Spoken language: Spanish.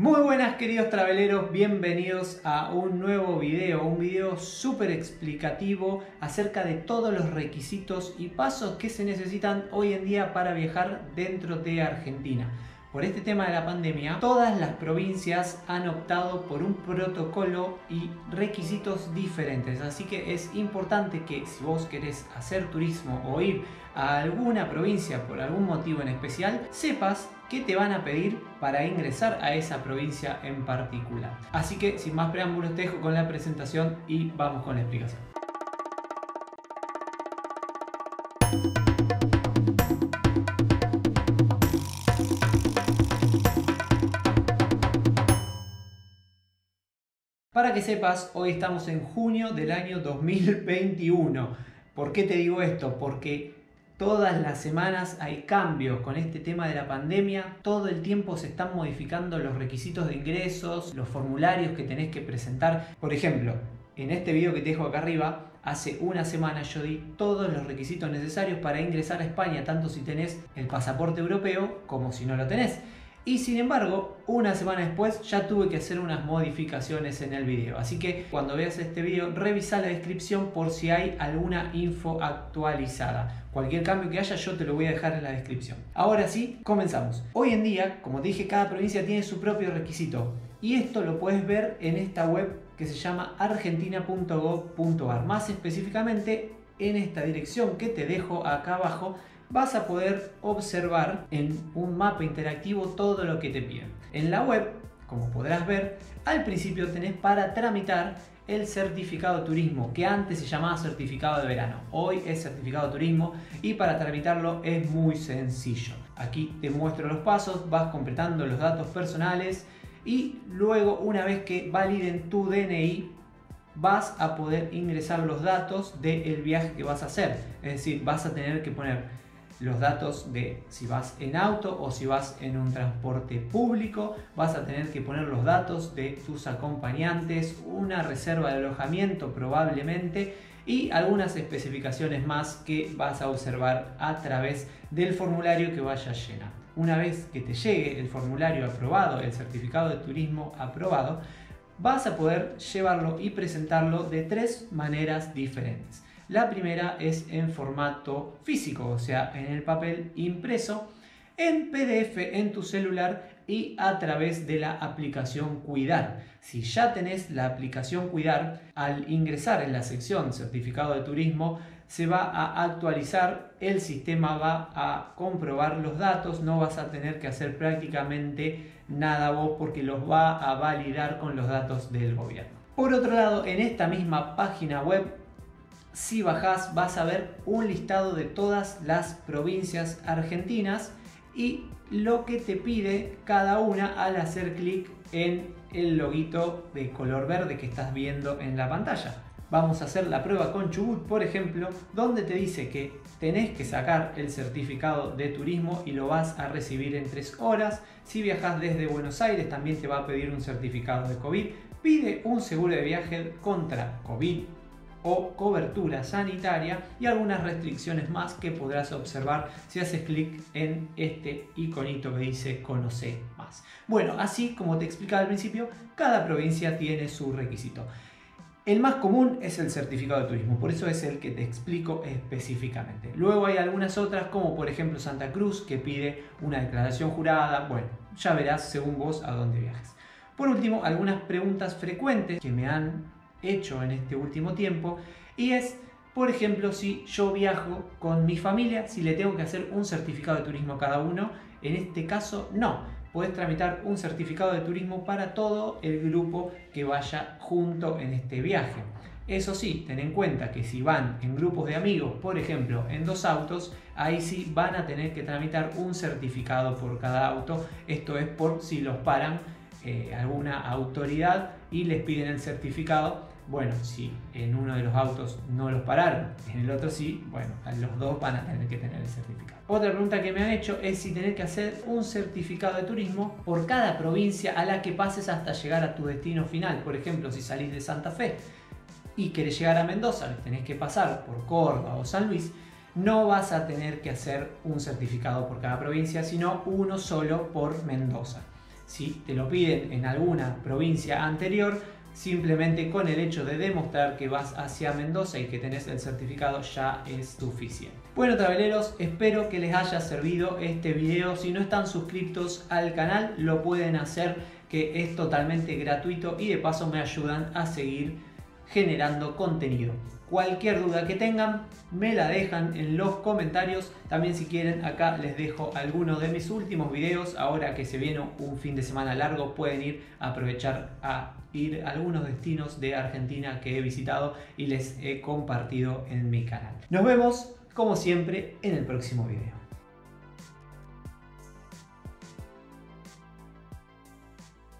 Muy buenas queridos traveleros, bienvenidos a un nuevo video, un video súper explicativo acerca de todos los requisitos y pasos que se necesitan hoy en día para viajar dentro de Argentina. Por este tema de la pandemia, todas las provincias han optado por un protocolo y requisitos diferentes. Así que es importante que si vos querés hacer turismo o ir a alguna provincia por algún motivo en especial, sepas qué te van a pedir para ingresar a esa provincia en particular. Así que sin más preámbulos te dejo con la presentación y vamos con la explicación. Para que sepas, hoy estamos en junio del año 2021. ¿Por qué te digo esto? Porque todas las semanas hay cambios con este tema de la pandemia. Todo el tiempo se están modificando los requisitos de ingresos, los formularios que tenés que presentar. Por ejemplo, en este video que te dejo acá arriba, hace una semana yo di todos los requisitos necesarios para ingresar a España, tanto si tenés el pasaporte europeo como si no lo tenés. Y sin embargo, una semana después ya tuve que hacer unas modificaciones en el video. Así que cuando veas este video, revisa la descripción por si hay alguna info actualizada. Cualquier cambio que haya yo te lo voy a dejar en la descripción. Ahora sí, comenzamos. Hoy en día, como te dije, cada provincia tiene su propio requisito. Y esto lo puedes ver en esta web que se llama argentina.gov.ar. Más específicamente en esta dirección que te dejo acá abajo vas a poder observar en un mapa interactivo todo lo que te piden. En la web, como podrás ver, al principio tenés para tramitar el certificado de turismo, que antes se llamaba certificado de verano. Hoy es certificado de turismo y para tramitarlo es muy sencillo. Aquí te muestro los pasos, vas completando los datos personales y luego una vez que validen tu DNI vas a poder ingresar los datos del viaje que vas a hacer. Es decir, vas a tener que poner los datos de si vas en auto o si vas en un transporte público, vas a tener que poner los datos de tus acompañantes, una reserva de alojamiento probablemente y algunas especificaciones más que vas a observar a través del formulario que vayas llenar. Una vez que te llegue el formulario aprobado, el certificado de turismo aprobado, vas a poder llevarlo y presentarlo de tres maneras diferentes. La primera es en formato físico, o sea, en el papel impreso, en PDF en tu celular y a través de la aplicación Cuidar. Si ya tenés la aplicación Cuidar, al ingresar en la sección Certificado de Turismo, se va a actualizar, el sistema va a comprobar los datos, no vas a tener que hacer prácticamente nada vos porque los va a validar con los datos del gobierno. Por otro lado, en esta misma página web si bajás vas a ver un listado de todas las provincias argentinas y lo que te pide cada una al hacer clic en el loguito de color verde que estás viendo en la pantalla. Vamos a hacer la prueba con Chubut, por ejemplo, donde te dice que tenés que sacar el certificado de turismo y lo vas a recibir en 3 horas. Si viajas desde Buenos Aires también te va a pedir un certificado de COVID. Pide un seguro de viaje contra COVID o cobertura sanitaria y algunas restricciones más que podrás observar si haces clic en este iconito que dice conocer más. Bueno, así como te explicaba al principio, cada provincia tiene su requisito. El más común es el certificado de turismo, por eso es el que te explico específicamente. Luego hay algunas otras, como por ejemplo Santa Cruz, que pide una declaración jurada. Bueno, ya verás según vos a dónde viajes. Por último, algunas preguntas frecuentes que me han hecho en este último tiempo y es, por ejemplo, si yo viajo con mi familia, si le tengo que hacer un certificado de turismo a cada uno, en este caso no. Puedes tramitar un certificado de turismo para todo el grupo que vaya junto en este viaje. Eso sí, ten en cuenta que si van en grupos de amigos, por ejemplo, en dos autos, ahí sí van a tener que tramitar un certificado por cada auto. Esto es por si los paran eh, alguna autoridad y les piden el certificado bueno, si en uno de los autos no los pararon, en el otro sí, bueno, los dos van a tener que tener el certificado. Otra pregunta que me han hecho es si tener que hacer un certificado de turismo por cada provincia a la que pases hasta llegar a tu destino final. Por ejemplo, si salís de Santa Fe y querés llegar a Mendoza, tenés que pasar por Córdoba o San Luis, no vas a tener que hacer un certificado por cada provincia, sino uno solo por Mendoza. si te lo piden en alguna provincia anterior, simplemente con el hecho de demostrar que vas hacia Mendoza y que tenés el certificado ya es suficiente. Bueno traveleros, espero que les haya servido este video. Si no están suscritos al canal, lo pueden hacer, que es totalmente gratuito y de paso me ayudan a seguir generando contenido. Cualquier duda que tengan, me la dejan en los comentarios. También si quieren, acá les dejo algunos de mis últimos videos. Ahora que se viene un fin de semana largo, pueden ir a aprovechar a ir a algunos destinos de Argentina que he visitado y les he compartido en mi canal. Nos vemos, como siempre, en el próximo video.